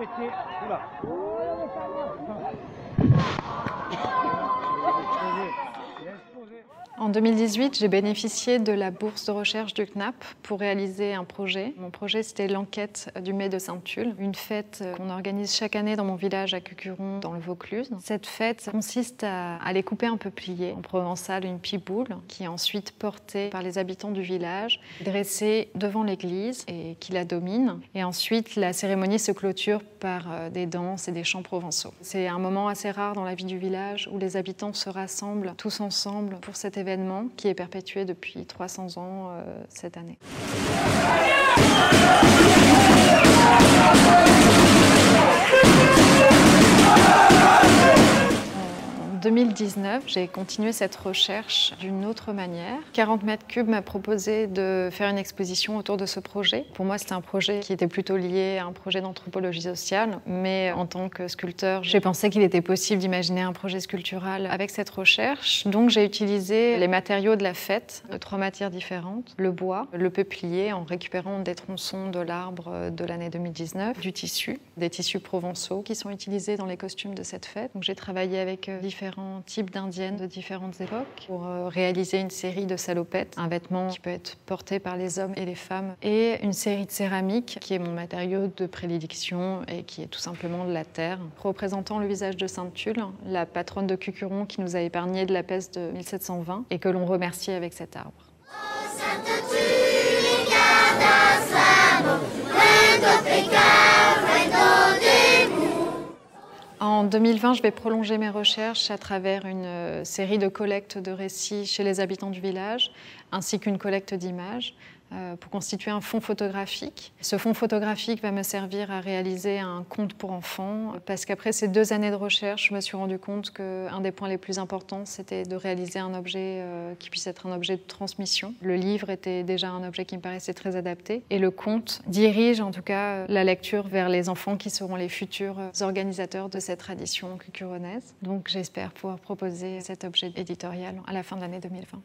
Répétez. Oula. En 2018, j'ai bénéficié de la bourse de recherche du CNAP pour réaliser un projet. Mon projet, c'était l'enquête du mai de Saint-Tulle, une fête qu'on organise chaque année dans mon village à Cucuron, dans le Vaucluse. Cette fête consiste à aller couper un peuplier, en provençal une piboule, qui est ensuite portée par les habitants du village, dressée devant l'église et qui la domine. Et ensuite, la cérémonie se clôture par euh, des danses et des chants provençaux. C'est un moment assez rare dans la vie du village où les habitants se rassemblent tous ensemble pour cet événement qui est perpétué depuis 300 ans euh, cette année. 2019, j'ai continué cette recherche d'une autre manière. 40 mètres cubes m'a proposé de faire une exposition autour de ce projet. Pour moi, c'était un projet qui était plutôt lié à un projet d'anthropologie sociale, mais en tant que sculpteur, j'ai pensé qu'il était possible d'imaginer un projet sculptural avec cette recherche. Donc j'ai utilisé les matériaux de la fête, de trois matières différentes, le bois, le peuplier, en récupérant des tronçons de l'arbre de l'année 2019, du tissu, des tissus provençaux qui sont utilisés dans les costumes de cette fête. Donc j'ai travaillé avec différents types d'indiennes de différentes époques pour euh, réaliser une série de salopettes, un vêtement qui peut être porté par les hommes et les femmes, et une série de céramiques qui est mon matériau de prédilection et qui est tout simplement de la terre, représentant le visage de Sainte Tulle, la patronne de Cucuron qui nous a épargné de la peste de 1720 et que l'on remercie avec cet arbre. En 2020, je vais prolonger mes recherches à travers une euh, série de collectes de récits chez les habitants du village, ainsi qu'une collecte d'images. Euh, pour constituer un fonds photographique. Ce fonds photographique va me servir à réaliser un conte pour enfants, parce qu'après ces deux années de recherche, je me suis rendu compte qu'un des points les plus importants, c'était de réaliser un objet euh, qui puisse être un objet de transmission. Le livre était déjà un objet qui me paraissait très adapté, et le conte dirige en tout cas la lecture vers les enfants qui seront les futurs organisateurs de cette tradition cucuronaise. Donc j'espère pouvoir proposer cet objet éditorial à la fin de l'année 2020.